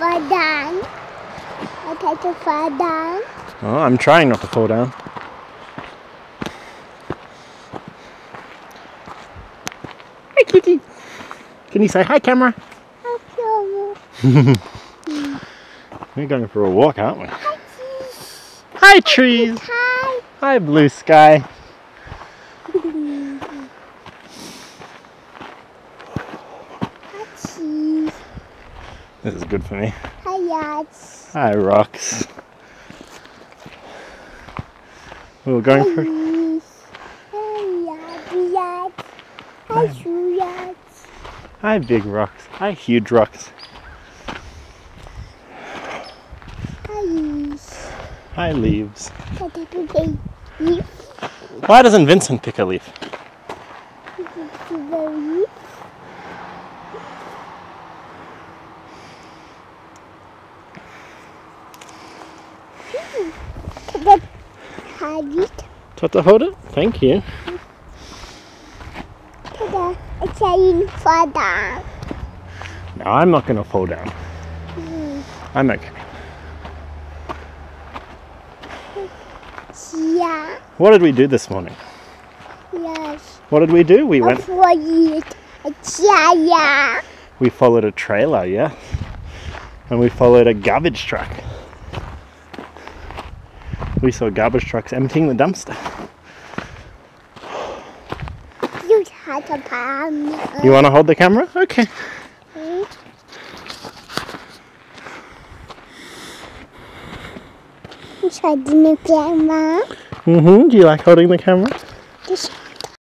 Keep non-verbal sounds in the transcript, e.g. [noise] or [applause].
fall down. I try to fall down. Oh, I'm trying not to fall down. Hi, kitty. Can you say hi, camera? I feel [laughs] We're going for a walk, aren't we? Hi, cheese. Hi, trees. Hi. Hi, blue sky. Hi, cheese. This is good for me. Hi, yachts. Hi, rocks. We were going for. Hi. Yachts. Hi, shoe yachts. Hi, big rocks. Hi, huge rocks. Hi, yeast. Hi, leaves. I take a big leaf. Why doesn't Vincent pick a leaf? to the leaf. Tata, hold it. Thank you. The Italian fall down. No, I'm not going to fall down. Hmm. I'm okay. Yeah. What did we do this morning? Yes. What did we do? We went. It. Yeah, yeah. We followed a trailer, yeah, and we followed a garbage truck. We saw garbage trucks emptying the dumpster. You had a palm. You want to hold the camera? Okay. Tried the camera. Mhm. Do you like holding the camera?